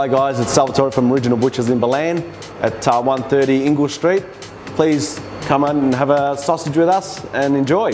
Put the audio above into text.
Hi guys, it's Salvatore from Regional Butchers in Ballan at uh, 130 Inglis Street. Please come on and have a sausage with us and enjoy.